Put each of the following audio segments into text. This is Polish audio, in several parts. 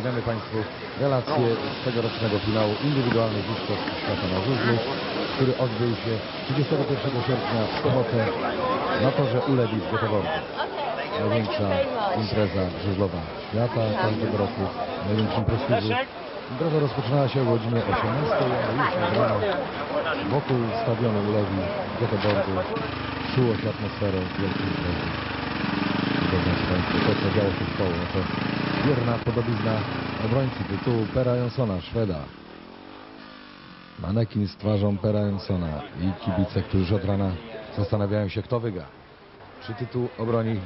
przedstawiamy Państwu relacje z tegorocznego finału indywidualnych mistrzostw świata na żużlu, który odbył się 31 sierpnia w sobotę na torze Ulewi w Göteborgu. Największa impreza żużlowa świata każdego roku, największym prestiżu. Impreza rozpoczynała się o godzinie 18, a już od rana wokół stadionu Ulewi w Göteborgu czuło się atmosferą wielkiej imprezy. To, co działo się w koło. To wierna podobizna obrońcy tytułu Pera Jonsona, Szweda. Manekin z twarzą Pera Jonsona i kibice, którzy od rana zastanawiają się, kto wygra. Czy tytuł obroni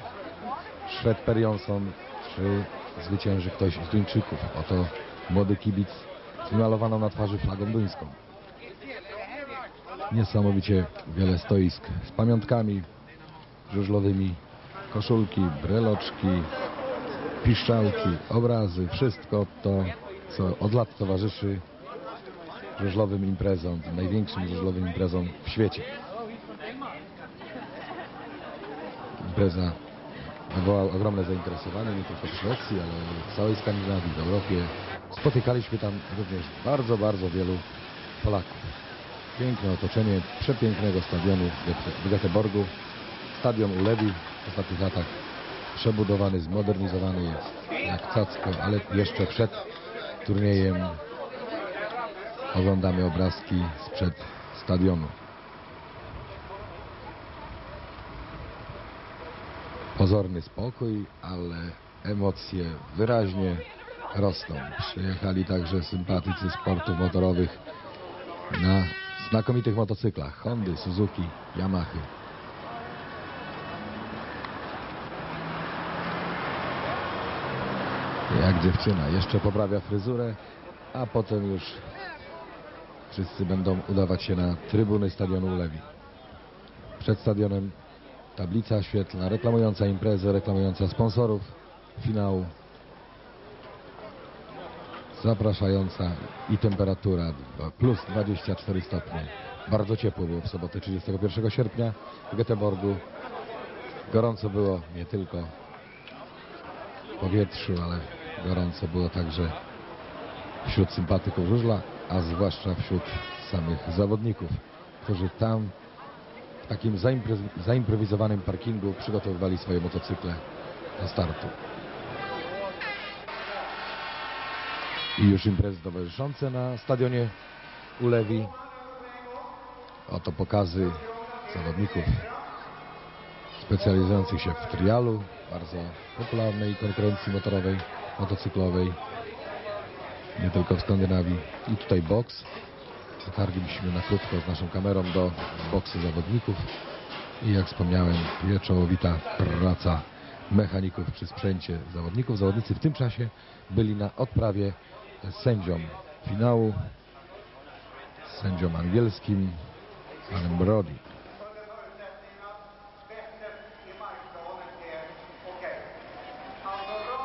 Szwed Per Jonsson, czy zwycięży ktoś z Duńczyków. Oto młody kibic z wymalowaną na twarzy flagą duńską. Niesamowicie wiele stoisk z pamiątkami żużlowymi, koszulki, breloczki, piszczałki, obrazy, wszystko to, co od lat towarzyszy żużlowym imprezom, największym żużlowym imprezom w świecie. Impreza wywołała ogromne zainteresowanie nie tylko w Szwecji, ale w całej Skandynawii, w Europie. Spotykaliśmy tam również bardzo, bardzo wielu Polaków. Piękne otoczenie przepięknego stadionu w Göteborgu. Stadion Ulewi w ostatnich latach przebudowany, zmodernizowany jest jak cacko, ale jeszcze przed turniejem oglądamy obrazki sprzed stadionu. Pozorny spokój, ale emocje wyraźnie rosną. Przyjechali także sympatycy sportów motorowych na znakomitych motocyklach Hondy, Suzuki, Yamahy. Jak dziewczyna jeszcze poprawia fryzurę, a potem już wszyscy będą udawać się na trybuny stadionu Lewi. Przed stadionem tablica świetlna reklamująca imprezę, reklamująca sponsorów finału. Zapraszająca i temperatura plus 24 stopnie. Bardzo ciepło było w sobotę 31 sierpnia w Göteborgu. Gorąco było nie tylko w powietrzu, ale gorąco było także wśród sympatyków żużla, a zwłaszcza wśród samych zawodników, którzy tam w takim zaimprow- zaimprowizowanym parkingu przygotowywali swoje motocykle do startu. I już imprezy towarzyszące na stadionie Ulewi. Oto pokazy zawodników specjalizujących się w trialu, bardzo popularnej konkurencji motorowej, motocyklowej, nie tylko w Skandynawii. I tutaj boks. Dotarliśmy na krótko z naszą kamerą do boksu zawodników. I jak wspomniałem, wieczołowita praca mechaników przy sprzęcie zawodników. Zawodnicy w tym czasie byli na odprawie z sędzią finału, z sędzią angielskim, panem Brody.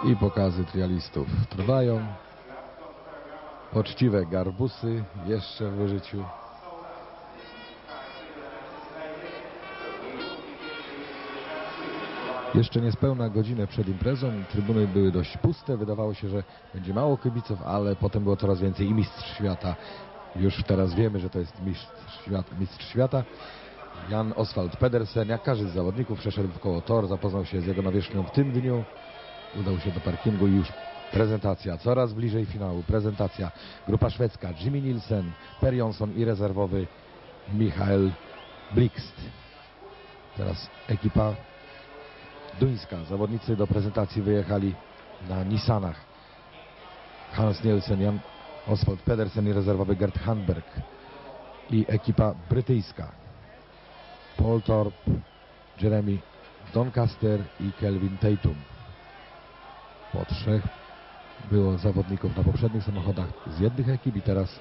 I pokazy trialistów trwają. Poczciwe garbusy jeszcze w użyciu. Jeszcze niespełna godzinę przed imprezą trybuny były dość puste. Wydawało się, że będzie mało kibiców, ale potem było coraz więcej i mistrz świata. Już teraz wiemy, że to jest mistrz świata. Mistrz świata. Jan Oswald Pedersen, jak każdy z zawodników, przeszedł w koło tor, zapoznał się z jego nawierzchnią w tym dniu. Udał się do parkingu i już prezentacja, coraz bliżej finału, prezentacja. Grupa szwedzka, Jimmy Nielsen, Per Jonsson i rezerwowy Michael Blixt. Teraz ekipa duńska. Zawodnicy do prezentacji wyjechali na Nissanach. Hans Nielsen, Jan Oswald Pedersen i rezerwowy Gert Handberg. I ekipa brytyjska. Paul Thorpe, Jeremy Doncaster i Kelvin Tatum. Po trzech było zawodników na poprzednich samochodach z jednych ekip i teraz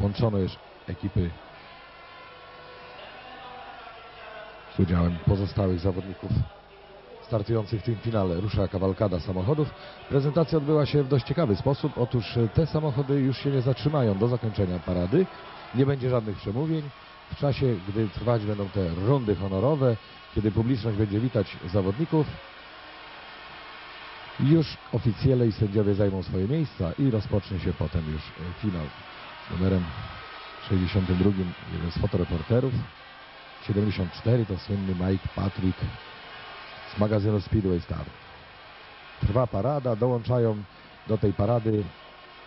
łączono już ekipy z udziałem pozostałych zawodników startujących w tym finale. Rusza kawalkada samochodów. Prezentacja odbyła się w dość ciekawy sposób. Otóż te samochody już się nie zatrzymają do zakończenia parady. Nie będzie żadnych przemówień. W czasie, gdy trwać będą te rundy honorowe, kiedy publiczność będzie witać zawodników, Już oficjele i sędziowie zajmą swoje miejsca i rozpocznie się potem już e, finał. Numerem 62 jeden z fotoreporterów. 74 to słynny Mike Patrick z magazynu Speedway Star. Trwa parada, dołączają do tej parady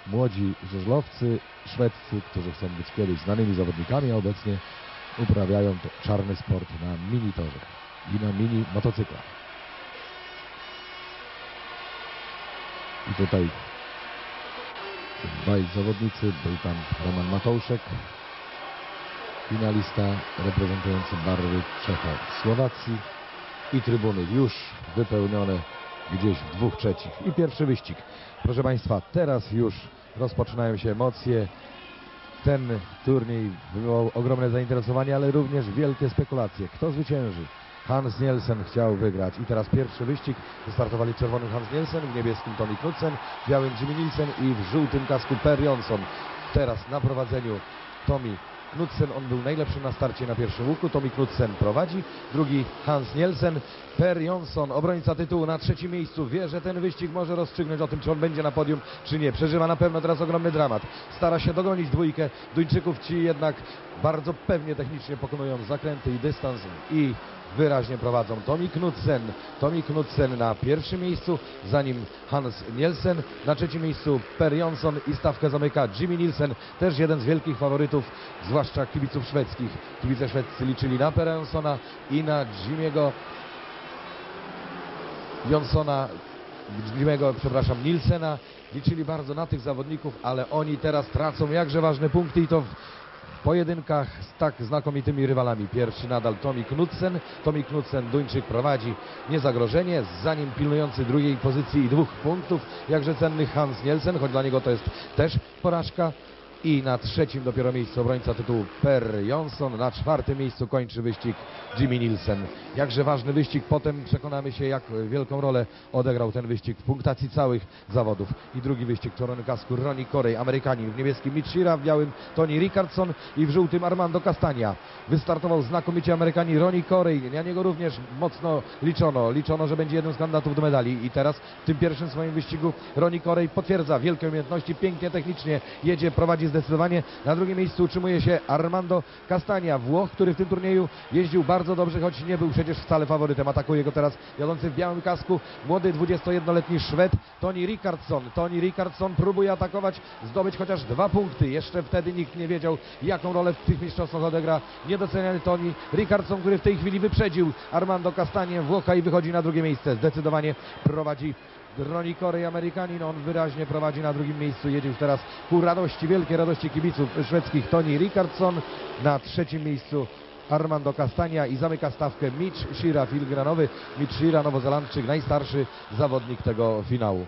młodzi żużlowcy szwedzcy, którzy chcą być kiedyś znanymi zawodnikami, a obecnie uprawiają czarny sport na mini torze i na mini motocyklach. I tutaj dwaj zawodnicy, był tam Roman Matouszek, finalista reprezentujący barwy Czechosłowacji i trybuny już wypełnione gdzieś w dwóch trzecich. I pierwszy wyścig. Proszę Państwa, teraz już rozpoczynają się emocje. Ten turniej wywołał ogromne zainteresowanie, ale również wielkie spekulacje. Kto zwycięży? Hans Nielsen chciał wygrać i teraz pierwszy wyścig. Wystartowali czerwonym Hans Nielsen, w niebieskim Tony Knudsen, w białym Jimmy Nielsen i w żółtym kasku Per Jonsson. Teraz na prowadzeniu Tommy Knudsen, on był najlepszy na starcie na pierwszym łuku, Tommy Knudsen prowadzi, drugi Hans Nielsen, Per Jonsson, obrońca tytułu na trzecim miejscu, wie, że ten wyścig może rozstrzygnąć o tym, czy on będzie na podium, czy nie. Przeżywa na pewno teraz ogromny dramat. Stara się dogonić dwójkę Duńczyków, ci jednak bardzo pewnie technicznie pokonują zakręty i dystans i wyraźnie prowadzą Tommy Knudsen. Tommy Knudsen na pierwszym miejscu, za nim Hans Nielsen, na trzecim miejscu Per Jonsson i stawkę zamyka Jimmy Nielsen, też jeden z wielkich faworytów, zwłaszcza kibiców szwedzkich. Kibice szwedzcy liczyli na Per Jonssona i na Jimmy'ego Jonssona, Jimmy'ego, przepraszam, Nielsena. Liczyli bardzo na tych zawodników, ale oni teraz tracą jakże ważne punkty i to w pojedynkach z tak znakomitymi rywalami. Pierwszy nadal Tommy Knudsen. Tommy Knudsen, Duńczyk prowadzi niezagrożenie, za nim pilnujący drugiej pozycji i dwóch punktów, jakże cennych Hans Nielsen, choć dla niego to jest też porażka. I na trzecim dopiero miejscu obrońca tytułu Per Jonsson. Na czwartym miejscu kończy wyścig Jimmy Nielsen. Jakże ważny wyścig. Potem przekonamy się, jak wielką rolę odegrał ten wyścig w punktacji całych zawodów. I drugi wyścig czerwony kasku Ronnie Corey, Amerykanin w niebieskim Mitch Sheara, w białym Tony Rickardson i w żółtym Armando Castagna. Wystartował znakomicie Amerykanin Ronnie Corey. Na niego również mocno liczono. Liczono, że będzie jednym z kandydatów do medali. I teraz w tym pierwszym swoim wyścigu Ronnie Corey potwierdza wielkie umiejętności, pięknie technicznie jedzie, prowadzi zdecydowanie. Na drugim miejscu utrzymuje się Armando Castagna, Włoch, który w tym turnieju jeździł bardzo dobrze, choć nie był przecież wcale faworytem. Atakuje go teraz jadący w białym kasku młody 21-letni Szwed Tony Rickardson. Tony Rickardson próbuje atakować, zdobyć chociaż dwa punkty. Jeszcze wtedy nikt nie wiedział, jaką rolę w tych mistrzostwach odegra niedoceniany Tony Rickardson, który w tej chwili wyprzedził Armando Castagna Włocha i wychodzi na drugie miejsce. Zdecydowanie prowadzi Ronnie Corey Amerykanin, on wyraźnie prowadzi na drugim miejscu, jedzie już teraz ku radości, wielkiej radości kibiców szwedzkich. Tony Rickardson, na trzecim miejscu. Armando Castagna i zamyka stawkę. Mitch Shira, filigranowy Mitch Shira, nowozelandczyk, najstarszy zawodnik tego finału.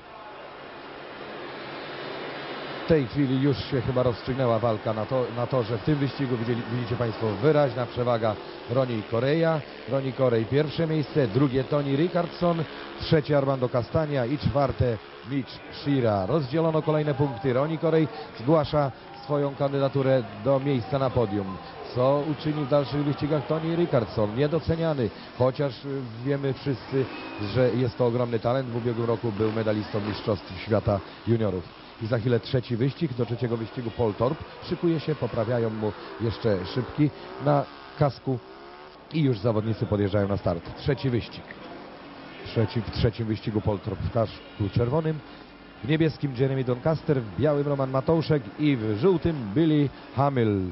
Tej chwili już się chyba rozstrzygnęła walka na, to, na. W tym wyścigu widzieli, widzicie Państwo wyraźna przewaga Ronnie Koreja. Ronnie Korej pierwsze miejsce, drugie Tony Rickardson, trzecie Armando Castagna i czwarte Mitch Shira. Rozdzielono kolejne punkty. Ronnie Korej zgłasza swoją kandydaturę do miejsca na podium. Co uczyni w dalszych wyścigach Tony Rickardson? Niedoceniany, chociaż wiemy wszyscy, że jest to ogromny talent. W ubiegłym roku był medalistą Mistrzostw Świata Juniorów. I za chwilę trzeci wyścig, do trzeciego wyścigu Paul Torp szykuje się, poprawiają mu jeszcze szybki na kasku i już zawodnicy podjeżdżają na start. Trzeci wyścig. Trzeci, w trzecim wyścigu Paul Torp w kasku czerwonym, w niebieskim Jeremy Doncaster, w białym Roman Matouszek i w żółtym Billy Hamill.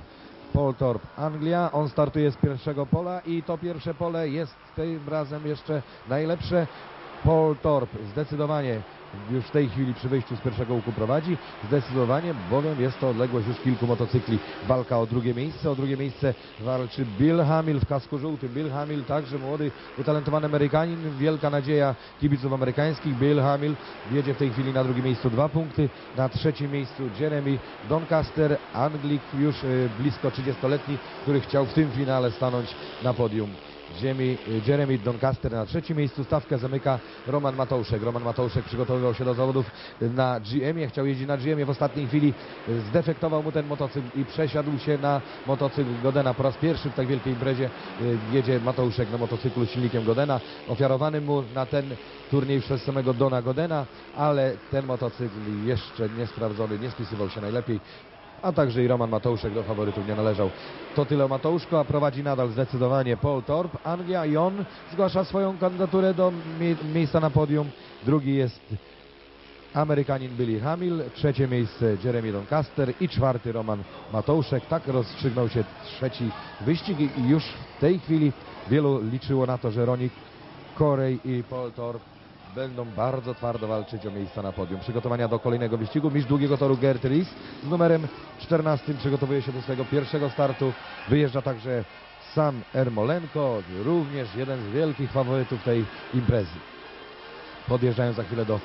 Paul Torp, Anglia, on startuje z pierwszego pola i to pierwsze pole jest tym razem jeszcze najlepsze. Paul Torp zdecydowanie już w tej chwili przy wyjściu z pierwszego łuku prowadzi. Zdecydowanie, bowiem jest to odległość już kilku motocykli. Walka o drugie miejsce. O drugie miejsce walczy Bill Hamill w kasku żółtym. Bill Hamill także młody, utalentowany Amerykanin. Wielka nadzieja kibiców amerykańskich. Bill Hamill jedzie w tej chwili na drugim miejscu dwa punkty. Na trzecim miejscu Jeremy Doncaster, Anglik już y, blisko 30-letni, który chciał w tym finale stanąć na podium. Ziemi, Jeremy Doncaster na trzecim miejscu. Stawkę zamyka Roman Matouszek. Roman Matouszek przygotowywał się do zawodów na GM-ie. Chciał jeździć na GM-ie. W ostatniej chwili zdefektował mu ten motocykl i przesiadł się na motocykl Godena. Po raz pierwszy w tak wielkiej imprezie y, jedzie Matouszek na motocyklu silnikiem Godena. Ofiarowany mu na ten turniej przez samego Dona Godena, ale ten motocykl jeszcze niesprawdzony, nie spisywał się najlepiej a także i Roman Matouszek do faworytów nie należał. To tyle o Matouszku, a prowadzi nadal zdecydowanie Paul Torp. Anglia i on zgłasza swoją kandydaturę do mie miejsca na podium. Drugi jest Amerykanin Billy Hamill, trzecie miejsce Jeremy Doncaster i czwarty Roman Matouszek. Tak rozstrzygnął się trzeci wyścig i już w tej chwili wielu liczyło na to, że Ronik Corey i Paul Torp będą bardzo twardo walczyć o miejsca na podium. Przygotowania do kolejnego wyścigu. Mistrz długiego toru Gert Ries z numerem 14 przygotowuje się do swojego pierwszego startu. Wyjeżdża także sam Ermolenko, również jeden z wielkich faworytów tej imprezy. Podjeżdżają za chwilę do,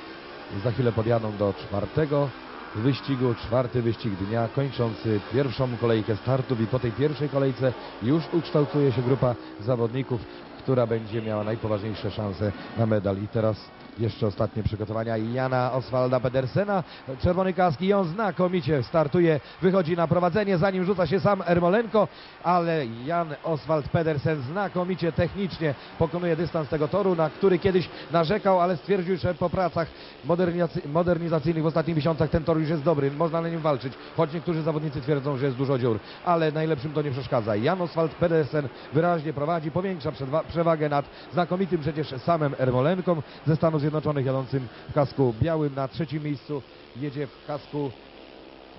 za chwilę podjadą do czwartego wyścigu, czwarty wyścig dnia, kończący pierwszą kolejkę startów i po tej pierwszej kolejce już ukształtuje się grupa zawodników, która będzie miała najpoważniejsze szanse na medal. I teraz jeszcze ostatnie przygotowania Jana Oswalda Pedersena. Czerwony kask i on znakomicie startuje, wychodzi na prowadzenie, zanim rzuca się sam Ermolenko, ale Jan Oswald Pedersen znakomicie technicznie pokonuje dystans tego toru, na który kiedyś narzekał, ale stwierdził, że po pracach modernizacy- modernizacyjnych w ostatnich miesiącach ten tor już jest dobry, można na nim walczyć, choć niektórzy zawodnicy twierdzą, że jest dużo dziur, ale najlepszym to nie przeszkadza. Jan Oswald Pedersen wyraźnie prowadzi, powiększa przewagę nad znakomitym przecież samym Ermolenką ze Stanów Zjednoczonych jadącym w kasku białym na trzecim miejscu jedzie w kasku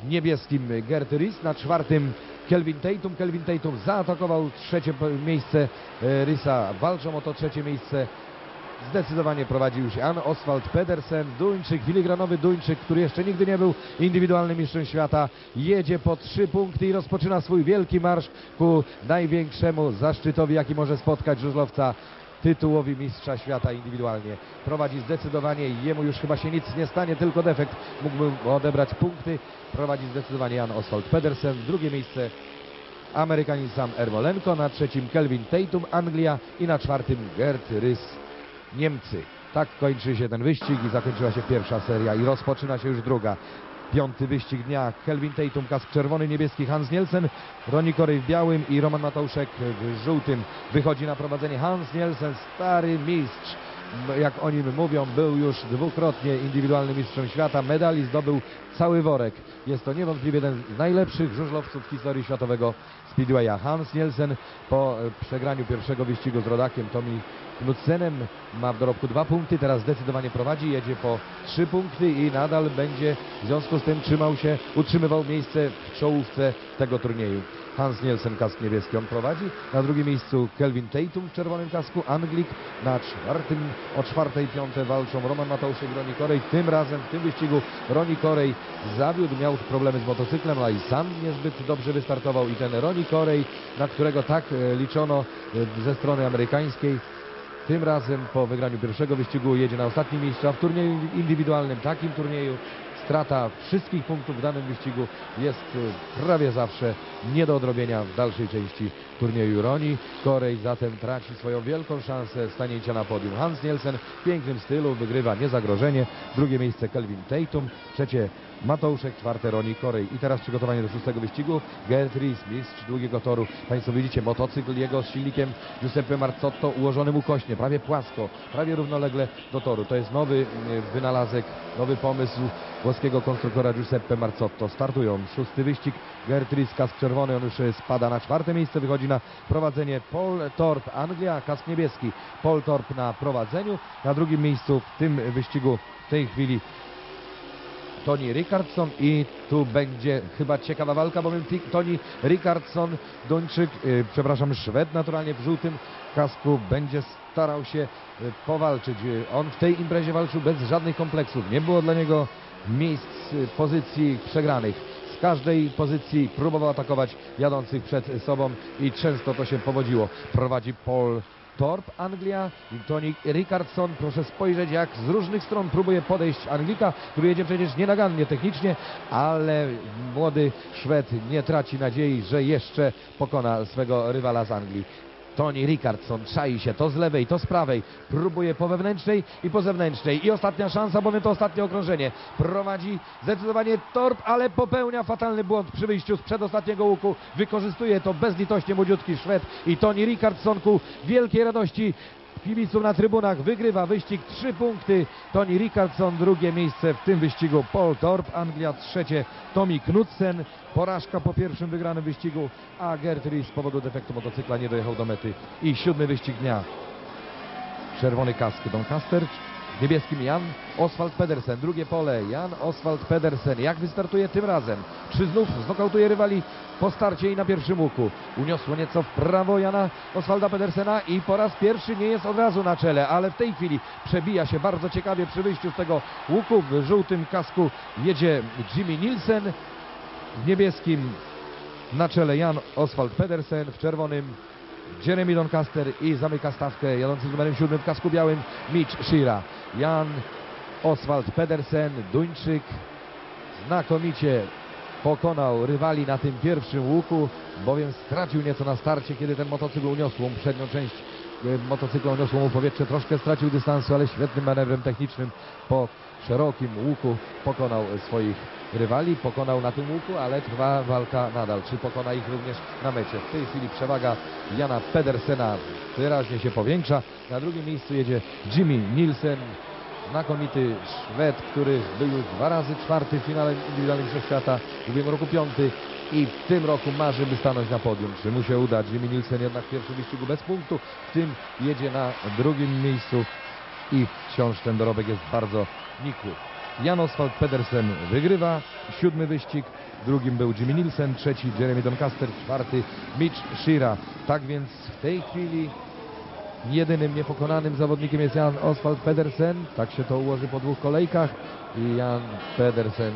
niebieskim Gert Ries, na czwartym Kelvin Tatum. Kelvin Tatum zaatakował trzecie miejsce e, Risa, walczą o to trzecie miejsce. Zdecydowanie prowadzi już Jan Oswald Pedersen, Duńczyk, filigranowy Duńczyk, który jeszcze nigdy nie był indywidualnym mistrzem świata. Jedzie po trzy punkty i rozpoczyna swój wielki marsz ku największemu zaszczytowi, jaki może spotkać żużlowca tytułowi mistrza świata indywidualnie. Prowadzi zdecydowanie jemu już chyba się nic nie stanie, tylko defekt mógłby odebrać punkty. Prowadzi zdecydowanie Jan Oswald Pedersen. Drugie miejsce Amerykanin Sam Ermolenko, na trzecim Kelvin Tatum, Anglia i na czwartym Gert Rys, Niemcy. Tak kończy się ten wyścig i zakończyła się pierwsza seria i rozpoczyna się już druga. Piąty wyścig dnia. Kelvin Tatum, kask czerwony, niebieski, Hans Nielsen, Roni Korej w białym i Roman Matouszek w żółtym. Wychodzi na prowadzenie Hans Nielsen, stary mistrz. Jak o nim mówią, był już dwukrotnie indywidualnym mistrzem świata. Medali zdobył cały worek. Jest to niewątpliwie jeden z najlepszych żużlowców w historii światowego Speedwaya. Hans Nielsen po przegraniu pierwszego wyścigu z rodakiem Tommy Knudsenem ma w dorobku dwa punkty, teraz zdecydowanie prowadzi, jedzie po trzy punkty i nadal będzie w związku z tym trzymał się, utrzymywał miejsce w czołówce tego turnieju. Hans Nielsen, kask niebieski, on prowadzi. Na drugim miejscu Kelvin Tatum w czerwonym kasku, Anglik. Na czwartym, o czwartej piąte walczą Roman Mateuszek i Roni Korej. Tym razem w tym wyścigu Roni Korej zawiódł, miał problemy z motocyklem, a i sam niezbyt dobrze wystartował. I ten Roni Korej, na którego tak e, liczono e, ze strony amerykańskiej, tym razem po wygraniu pierwszego wyścigu jedzie na ostatnim miejscu, a w turnieju indywidualnym, takim turnieju, strata wszystkich punktów w danym wyścigu jest y, prawie zawsze nie do odrobienia w dalszej części turnieju Roni. Korej zatem traci swoją wielką szansę stanięcia na podium. Hans Nielsen w pięknym stylu wygrywa niezagrożenie. Drugie miejsce Kelvin Tatum, trzecie Matouszek, czwarte Roni Korej. I teraz przygotowanie do szóstego wyścigu. Gert Ries, mistrz długiego toru. Państwo widzicie, motocykl jego z silnikiem Giuseppe Marzotto ułożonym ukośnie, prawie płasko, prawie równolegle do toru. To jest nowy y, wynalazek, nowy pomysł włoskiego konstruktora Giuseppe Marzotto. Startują szósty wyścig. Gert Ries, kask czerwony, on już y, spada na czwarte miejsce, wychodzi na prowadzenie Paul Torp, Anglia, kask niebieski. Paul Torp na prowadzeniu. Na drugim miejscu w tym wyścigu w tej chwili Tony Rickardson i tu będzie chyba ciekawa walka, bowiem Tony Rickardson, Duńczyk, y, przepraszam, Szwed naturalnie w żółtym kasku będzie starał się y, powalczyć. Y, On w tej imprezie walczył bez żadnych kompleksów. Nie było dla niego miejsc, pozycji przegranych. Z każdej pozycji próbował atakować jadących przed sobą i często to się powodziło. Prowadzi Paul Torp, Anglia i Tony Rickardson. Proszę spojrzeć, jak z różnych stron próbuje podejść Anglika, który jedzie przecież nienagannie technicznie, ale młody Szwed nie traci nadziei, że jeszcze pokona swego rywala z Anglii. Tony Rickardson czai się to z lewej, to z prawej. Próbuje po wewnętrznej i po zewnętrznej. I ostatnia szansa, bowiem to ostatnie okrążenie. Prowadzi zdecydowanie Torp, ale popełnia fatalny błąd przy wyjściu z przedostatniego łuku. Wykorzystuje to bezlitośnie młodziutki Szwed i Tony Rickardson ku wielkiej radości kibiców na trybunach wygrywa wyścig, trzy punkty. Tony Rickardson, drugie miejsce w tym wyścigu Paul Torp, Anglia trzecie Tommy Knudsen, porażka po pierwszym wygranym wyścigu, a Gert z powodu defektu motocykla nie dojechał do mety i siódmy wyścig dnia. Czerwony kask Doncaster, niebieskim Jan Oswald Pedersen, drugie pole Jan Oswald Pedersen. Jak wystartuje tym razem? Czy znów znokautuje rywali po starcie i na pierwszym łuku? Uniosło nieco w prawo Jana Oswalda Pedersena i po raz pierwszy nie jest od razu na czele, ale w tej chwili przebija się bardzo ciekawie przy wyjściu z tego łuku. W żółtym kasku jedzie Jimmy Nielsen, w niebieskim na czele Jan Oswald Pedersen, w czerwonym Jeremy Doncaster i zamyka stawkę jadący z numerem 7 w kasku białym Mitch Shira. Jan Oswald Pedersen, Duńczyk, znakomicie pokonał rywali na tym pierwszym łuku, bowiem stracił nieco na starcie, kiedy ten motocykl uniosło mu przednią część e, motocykla uniosło mu powietrze, troszkę stracił dystansu, ale świetnym manewrem technicznym po szerokim łuku pokonał swoich rywali, pokonał na tym łuku, ale trwa walka nadal. Czy pokona ich również na mecie? W tej chwili przewaga Jana Pedersena wyraźnie się powiększa. Na drugim miejscu jedzie Jimmy Nielsen, znakomity Szwed, który był już dwa razy czwarty w finale indywidualnym Świata, w ubiegłym roku piąty i w tym roku marzy, by stanąć na podium. Czy mu się uda? Jimmy Nielsen jednak w pierwszym wyścigu bez punktu, w tym jedzie na drugim miejscu i wciąż ten dorobek jest bardzo nikły. Jan Oswald Pedersen wygrywa siódmy wyścig, drugim był Jimmy Nielsen, trzeci Jeremy Doncaster, czwarty Mitch Shira. Tak więc w tej chwili jedynym niepokonanym zawodnikiem jest Jan Oswald Pedersen. Tak się to ułoży po dwóch kolejkach i Jan Pedersen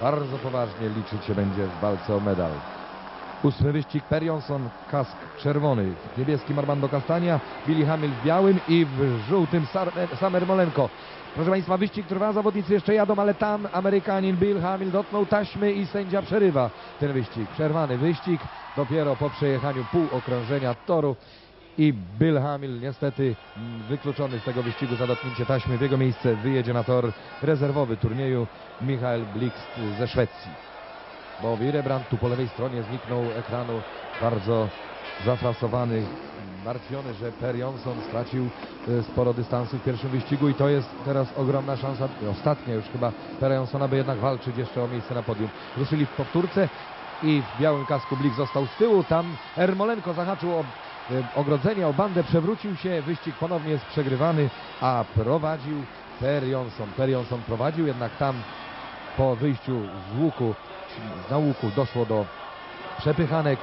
bardzo poważnie liczyć się będzie w walce o medal. Ósmy wyścig Per Jonsson, kask czerwony, w niebieskim Armando Castania, Billy Hamil w białym i w żółtym Samer Molenko. Proszę Państwa, wyścig trwa, zawodnicy jeszcze jadą, ale tam Amerykanin Bill Hamil dotknął taśmy i sędzia przerywa ten wyścig. Przerwany wyścig dopiero po przejechaniu pół okrążenia toru i Bill Hamil niestety wykluczony z tego wyścigu za dotknięcie taśmy. W jego miejsce wyjedzie na tor rezerwowy turnieju Michael Blixt ze Szwecji. Bo Wirebrand tu po lewej stronie zniknął ekranu bardzo zafrasowany, martwiony, że Per Jonsson stracił e, sporo dystansu w pierwszym wyścigu i to jest teraz ogromna szansa, ostatnia już chyba Pera Jonssona, by jednak walczyć jeszcze o miejsce na podium. Ruszyli w powtórce i w białym kasku Blik został z tyłu, tam Ermolenko zahaczył o e, ogrodzenie, o bandę, przewrócił się, wyścig ponownie jest przegrywany, a prowadził Per Jonsson. Per Jonsson prowadził, jednak tam po wyjściu z łuku, na łuku doszło do przepychanek.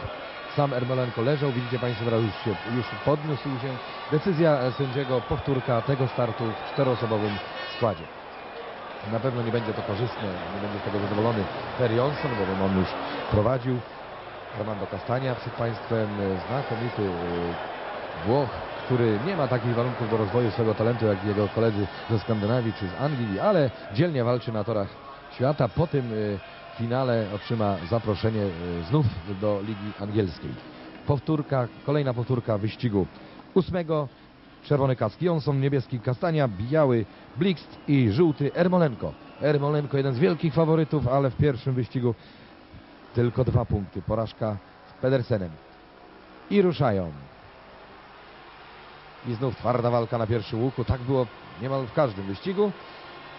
Sam Ermolenko leżał, widzicie Państwo teraz już się już podniósł się. Decyzja sędziego, powtórka tego startu w czteroosobowym składzie. Na pewno nie będzie to korzystne, nie będzie z tego zadowolony Per Jonsson, bowiem on już prowadził. Armando Castania przed Państwem, e, znakomity e, Włoch, który nie ma takich warunków do rozwoju swojego talentu jak jego koledzy ze Skandynawii czy z Anglii, ale dzielnie walczy na torach świata. Po tym e, finale otrzyma zaproszenie e, znów do Ligi Angielskiej. Powtórka, kolejna powtórka wyścigu ósmego. Czerwony kask Jonsson, niebieski Kastania, biały Blixt i żółty Ermolenko. Ermolenko jeden z wielkich faworytów, ale w pierwszym wyścigu tylko dwa punkty. Porażka z Pedersenem. I ruszają. I znów twarda walka na pierwszym łuku. Tak było niemal w każdym wyścigu.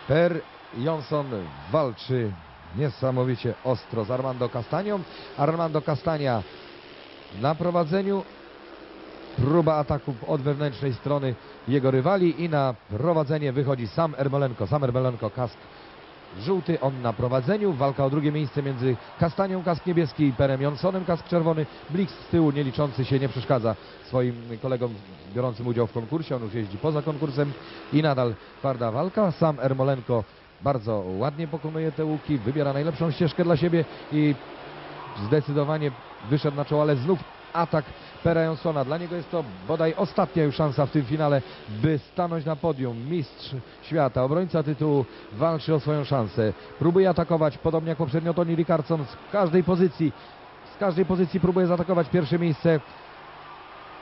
Per Jonsson walczy niesamowicie ostro z Armando Castanią. Armando Castania na prowadzeniu. Próba ataku od wewnętrznej strony jego rywali i na prowadzenie wychodzi sam Ermolenko. Sam Ermolenko kask żółty, on na prowadzeniu. Walka o drugie miejsce między Kastanią, kask niebieski i Perem Jonsonem, kask czerwony. Blix z tyłu nie liczący się, nie przeszkadza swoim kolegom biorącym udział w konkursie. On już jeździ poza konkursem i nadal twarda walka. Sam Ermolenko bardzo ładnie pokonuje te łuki, wybiera najlepszą ścieżkę dla siebie i zdecydowanie wyszedł na czoło, ale znów atak Pera Jonsona. Dla niego jest to bodaj ostatnia już szansa w tym finale, by stanąć na podium. Mistrz świata, obrońca tytułu walczy o swoją szansę. Próbuje atakować, podobnie jak poprzednio Tony Rickardson z każdej pozycji. Z każdej pozycji próbuje zaatakować pierwsze miejsce.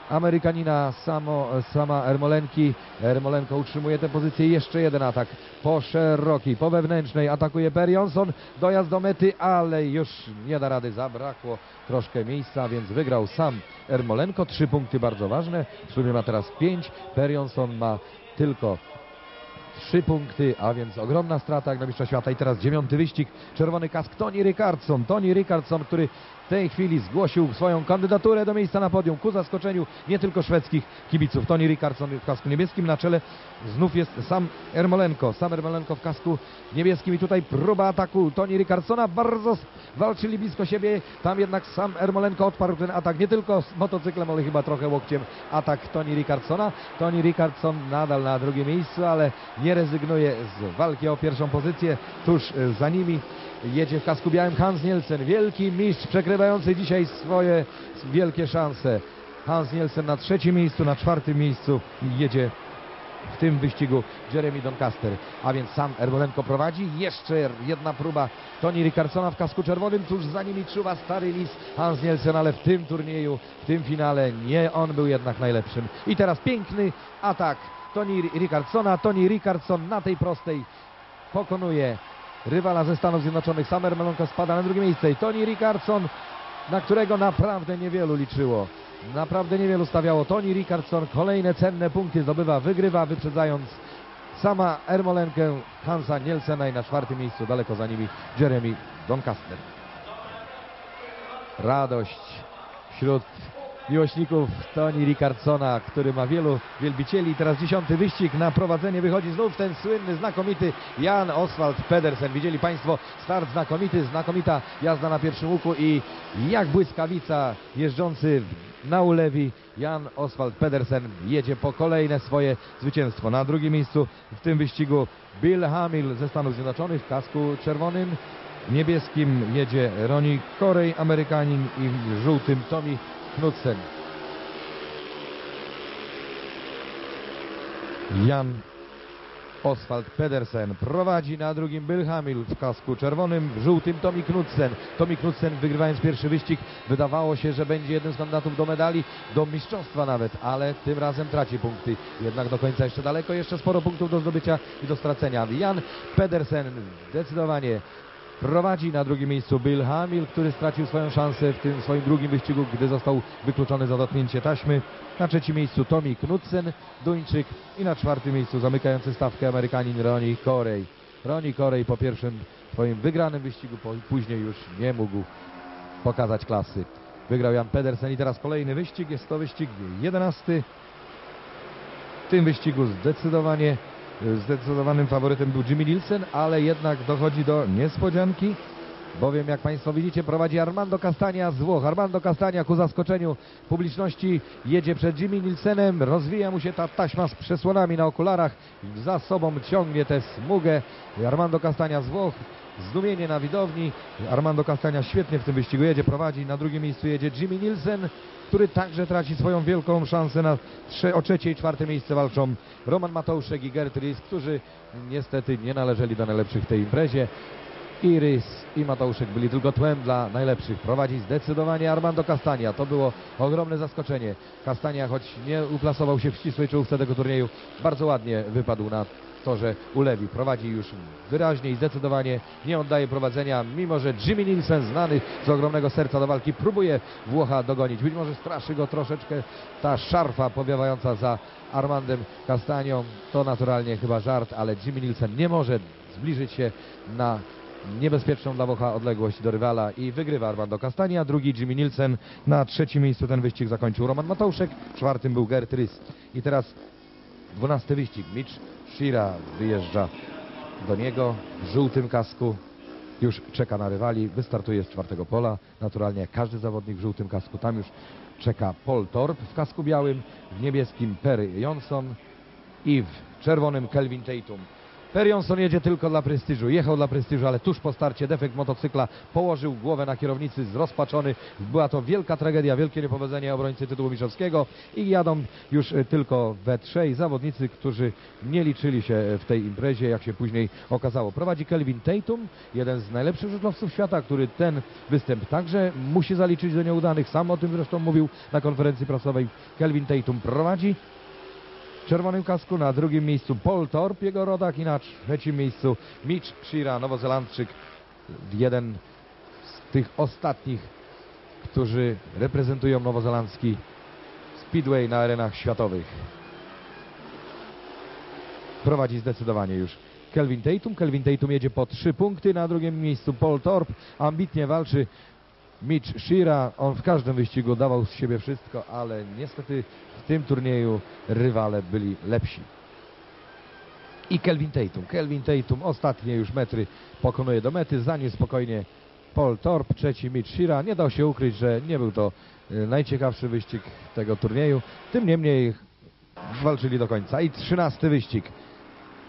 Amerykanina samo, sama Ermolenki. Ermolenko utrzymuje tę pozycję. Jeszcze jeden atak po szerokiej, po wewnętrznej. Atakuje Per Jonsson. Dojazd do mety, ale już nie da rady. Zabrakło troszkę miejsca, więc wygrał sam Ermolenko. Trzy punkty bardzo ważne. W sumie ma teraz pięć. Per Jonsson ma tylko Trzy punkty, a więc ogromna strata jak na mistrza świata. I teraz dziewiąty wyścig. Czerwony kask Tony Rickardson. Tony Rickardson, który w tej chwili zgłosił swoją kandydaturę do miejsca na podium ku zaskoczeniu nie tylko szwedzkich kibiców. Tony Rickardson w kasku niebieskim na czele znów jest sam Ermolenko. Sam Ermolenko w kasku niebieskim i tutaj próba ataku Tony Rickardsona. Bardzo walczyli blisko siebie. Tam jednak sam Ermolenko odparł ten atak nie tylko z motocyklem, ale chyba trochę łokciem atak Tony Rickardsona. Tony Rickardson nadal na drugim miejscu, ale nie rezygnuje z walki o pierwszą pozycję. Tuż y, za nimi jedzie w kasku białym Hans Nielsen, wielki mistrz przekrywający dzisiaj swoje wielkie szanse. Hans Nielsen na trzecim miejscu, na czwartym miejscu jedzie w tym wyścigu Jeremy Doncaster. A więc sam Ermolenko prowadzi. Jeszcze jedna próba Tony Rickardsona w kasku czerwonym. Tuż za nimi czuwa stary lis Hans Nielsen, ale w tym turnieju, w tym finale nie on był jednak najlepszym. I teraz piękny atak Tony Rickardsona. Tony Rickardson na tej prostej pokonuje rywala ze Stanów Zjednoczonych. Sam Ermolenko spada na drugie miejsce i Tony Rickardson, na którego naprawdę niewielu liczyło. Naprawdę niewielu stawiało. Tony Rickardson kolejne cenne punkty zdobywa, wygrywa, wyprzedzając sama Ermolenkę Hansa Nielsena i na czwartym miejscu daleko za nimi Jeremy Doncaster. Radość wśród miłośników Tony Rickardsona, który ma wielu wielbicieli. Teraz dziesiąty wyścig na prowadzenie wychodzi znów ten słynny, znakomity Jan Oswald Pedersen. Widzieli Państwo start znakomity, znakomita jazda na pierwszym łuku i jak błyskawica jeżdżący na ulewi Jan Oswald Pedersen jedzie po kolejne swoje zwycięstwo. Na drugim miejscu w tym wyścigu Bill Hamill ze Stanów Zjednoczonych w kasku czerwonym. Niebieskim jedzie Ronnie Corey, Amerykanin i żółtym Tommy Knudsen. Jan Oswald Pedersen prowadzi na drugim Bill w kasku czerwonym, w żółtym Tommy Knudsen. Tommy Knudsen wygrywając pierwszy wyścig wydawało się, że będzie jednym z kandydatów do medali, do mistrzostwa nawet, ale tym razem traci punkty. Jednak do końca jeszcze daleko, jeszcze sporo punktów do zdobycia i do stracenia. Jan Pedersen zdecydowanie prowadzi na drugim miejscu Bill Hamill, który stracił swoją szansę w tym swoim drugim wyścigu, gdy został wykluczony za dotknięcie taśmy. Na trzecim miejscu Tommy Knudsen, Duńczyk i na czwartym miejscu zamykający stawkę Amerykanin Ronnie Corey. Ronnie Corey po pierwszym swoim wygranym wyścigu, później już nie mógł pokazać klasy. Wygrał Jan Pedersen i teraz kolejny wyścig, jest to wyścig jedenasty. W tym wyścigu zdecydowanie Zdecydowanym faworytem był Jimmy Nielsen, ale jednak dochodzi do niespodzianki, bowiem jak Państwo widzicie prowadzi Armando Castagna z Włoch. Armando Castagna ku zaskoczeniu publiczności jedzie przed Jimmy Nielsenem, rozwija mu się ta taśma z przesłonami na okularach, za sobą ciągnie tę smugę. Armando Castagna z Włoch, zdumienie na widowni. Armando Castagna świetnie w tym wyścigu jedzie, prowadzi. Na drugim miejscu jedzie Jimmy Nielsen, który także traci swoją wielką szansę na trze o trzecie i czwarte miejsce walczą Roman Matouszek i Gert Rys, którzy niestety nie należeli do najlepszych w tej imprezie. I Rys i Matouszek byli tylko tłem dla najlepszych. Prowadzi zdecydowanie Armando Castagna. To było ogromne zaskoczenie. Castagna, choć nie uplasował się w ścisłej czołówce tego turnieju, bardzo ładnie wypadł na torze ulewi. Prowadzi już wyraźnie i zdecydowanie nie oddaje prowadzenia, mimo że Jimmy Nielsen, znany z ogromnego serca do walki, próbuje Włocha dogonić. Być może straszy go troszeczkę ta szarfa powiewająca za Armandem Castagną. To naturalnie chyba żart, ale Jimmy Nielsen nie może zbliżyć się na niebezpieczną dla Włocha odległość do rywala i wygrywa Armando Castagna, drugi Jimmy Nielsen, na trzecim miejscu ten wyścig zakończył Roman Matouszek, czwartym był Gert Rys. I teraz dwunasty wyścig, Mitch Shira wyjeżdża do niego w żółtym kasku, już czeka na rywali, wystartuje z czwartego pola, naturalnie każdy zawodnik w żółtym kasku, tam już czeka Paul Torp w kasku białym, w niebieskim Perry Johnson i w czerwonym Kelvin Tatum. Per Jonsson jedzie tylko dla prestiżu. Jechał dla prestiżu, ale tuż po starcie defekt motocykla położył głowę na kierownicy zrozpaczony. Była to wielka tragedia, wielkie niepowodzenie obrońcy tytułu mistrzowskiego i jadą już e, tylko we trzej zawodnicy, którzy nie liczyli się w tej imprezie, jak się później okazało. Prowadzi Kelvin Tatum, jeden z najlepszych żużlowców świata, który ten występ także musi zaliczyć do nieudanych. Sam o tym zresztą mówił na konferencji prasowej. Kelvin Tatum prowadzi czerwonym kasku, na drugim miejscu Paul Torp, jego rodak i na trzecim miejscu Mitch Shira, nowozelandczyk, jeden z tych ostatnich, którzy reprezentują nowozelandzki speedway na arenach światowych. Prowadzi zdecydowanie już Kelvin Tatum. Kelvin Tatum jedzie po trzy punkty, na drugim miejscu Paul Torp, ambitnie walczy Mitch Shira. On w każdym wyścigu dawał z siebie wszystko, ale niestety w tym turnieju rywale byli lepsi. I Kelvin Tatum. Kelvin Tatum ostatnie już metry pokonuje do mety. Za nim spokojnie Paul Torp, trzeci Mitch Shira. Nie dał się ukryć, że nie był to y, najciekawszy wyścig tego turnieju. Tym niemniej walczyli do końca. I trzynasty wyścig.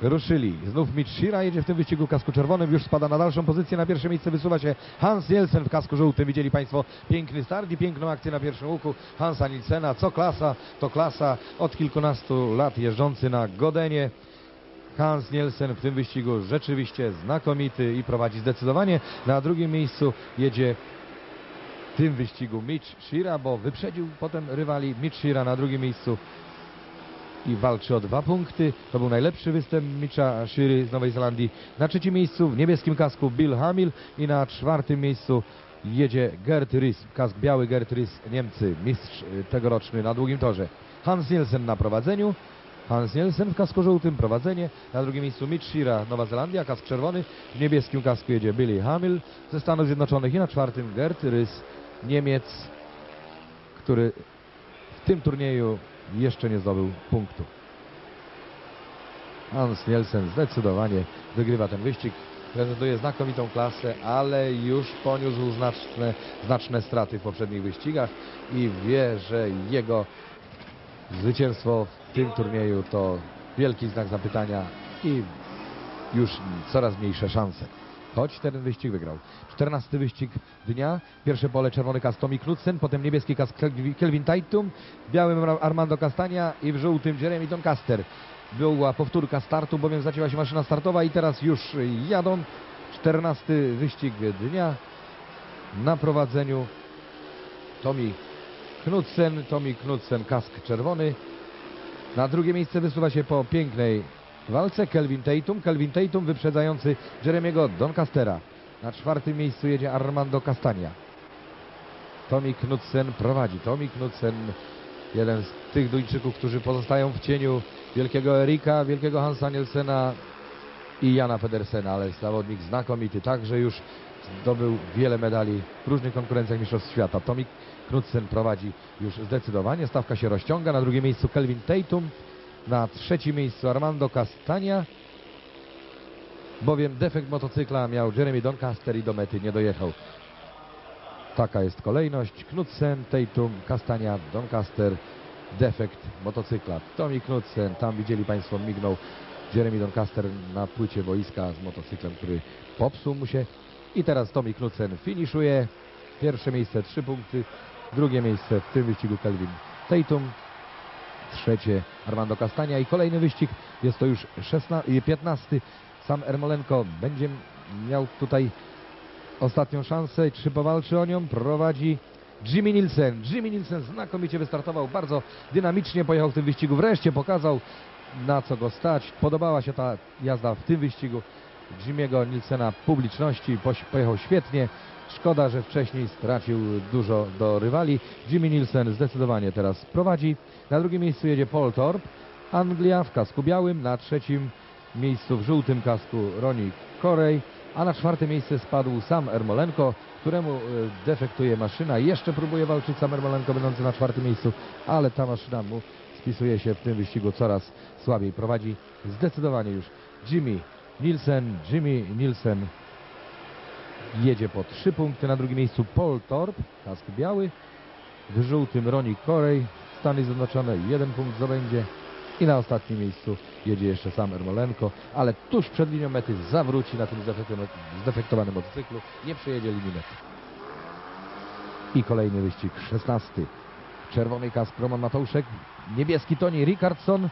Ruszyli. Znów Mitch Shira jedzie w tym wyścigu kasku czerwonym. Już spada na dalszą pozycję. Na pierwsze miejsce wysuwa się Hans Nielsen w kasku żółtym. Widzieli Państwo piękny start i piękną akcję na pierwszym łuku Hansa Nielsena. Co klasa, to klasa od kilkunastu lat jeżdżący na Godenie. Hans Nielsen w tym wyścigu rzeczywiście znakomity i prowadzi zdecydowanie. Na drugim miejscu jedzie w tym wyścigu Mitch Shira, bo wyprzedził potem rywali. Mitch Shira na drugim miejscu i walczy o dwa punkty. To był najlepszy występ Mitcha Shiry z Nowej Zelandii. Na trzecim miejscu w niebieskim kasku Bill Hamill i na czwartym miejscu jedzie Gert Rys, kask biały Gert Rys, Niemcy, mistrz y, tegoroczny na długim torze. Hans Nielsen na prowadzeniu. Hans Nielsen w kasku żółtym, prowadzenie. Na drugim miejscu Mitch Shira, Nowa Zelandia, kask czerwony. W niebieskim kasku jedzie Billy Hamill ze Stanów Zjednoczonych i na czwartym Gert Rys, Niemiec, który w tym turnieju jeszcze nie zdobył punktu. Hans Nielsen zdecydowanie wygrywa ten wyścig. Prezentuje znakomitą klasę, ale już poniósł znaczne, znaczne straty w poprzednich wyścigach i wie, że jego zwycięstwo w tym turnieju to wielki znak zapytania i już coraz mniejsze szanse. Choć ten wyścig wygrał. 14 wyścig dnia. Pierwsze pole czerwony kask Tommy Knudsen, potem niebieski kask Kelvin Tatum, w białym Armando Castania i w żółtym Jeremy Doncaster. Była powtórka startu, bowiem zacięła się maszyna startowa i teraz już jadą. 14 wyścig dnia. Na prowadzeniu Tommy Knudsen, Tommy Knudsen, kask czerwony. Na drugie miejsce wysuwa się po pięknej walce Kelvin Tatum. Kelvin Tatum wyprzedzający Jeremiego Doncastera. Na czwartym miejscu jedzie Armando Castania. Tommy Knudsen prowadzi. Tommy Knudsen, jeden z tych Duńczyków, którzy pozostają w cieniu wielkiego Erika, wielkiego Hansa Nielsena i Jana Pedersena, ale zawodnik znakomity. Także już zdobył wiele medali w różnych konkurencjach Mistrzostw Świata. Tommy Knudsen prowadzi już zdecydowanie. Stawka się rozciąga. Na drugim miejscu Kelvin Tatum. Na trzecim miejscu Armando Castania. Bowiem defekt motocykla miał Jeremy Doncaster i do mety nie dojechał. Taka jest kolejność. Knudsen, Tatum, Castania, Doncaster, defekt motocykla. Tommy Knudsen, tam widzieli Państwo, mignął Jeremy Doncaster na płycie boiska z motocyklem, który popsuł mu się. I teraz Tommy Knudsen finiszuje. Pierwsze miejsce, trzy punkty. Drugie miejsce w tym wyścigu Kelvin Tatum. Trzecie Armando Castania i kolejny wyścig. Jest to już 16, 15. Sam Ermolenko będzie miał tutaj ostatnią szansę. Czy powalczy o nią? Prowadzi Jimmy Nielsen. Jimmy Nielsen znakomicie wystartował, bardzo dynamicznie pojechał w tym wyścigu. Wreszcie pokazał na co go stać. Podobała się ta jazda w tym wyścigu Jimmy'ego Nielsena publiczności. Pojechał świetnie. Szkoda, że wcześniej stracił dużo do rywali. Jimmy Nielsen zdecydowanie teraz prowadzi. Na drugim miejscu jedzie Paul Torp. Anglia w kasku białym. Na trzecim miejscu w żółtym kasku Ronnie Corey. A na czwarte miejsce spadł sam Ermolenko, któremu e, defektuje maszyna. Jeszcze próbuje walczyć sam Ermolenko, będący na czwartym miejscu, ale ta maszyna mu spisuje się w tym wyścigu coraz słabiej. Prowadzi zdecydowanie już Jimmy Nielsen. Jimmy Nielsen jedzie po trzy punkty. Na drugim miejscu Paul kask biały. W żółtym Ronnie Corey, Stany Zjednoczone, jeden punkt zdobędzie. I na ostatnim miejscu jedzie jeszcze sam Ermolenko, ale tuż przed linią mety zawróci na tym zdefektowanym- motocyklu, nie przejedzie linii mety. I kolejny wyścig, 16. Czerwony kask Roman Matouszek, niebieski Toni Ricardson,